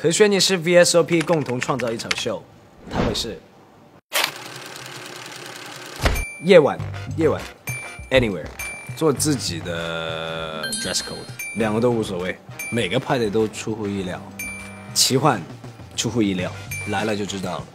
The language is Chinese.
和轩尼诗 VSOP 共同创造一场秀，他会是夜晚，夜晚，anywhere，做自己的 dress code，两个都无所谓，每个派对都出乎意料，奇幻，出乎意料，来了就知道了。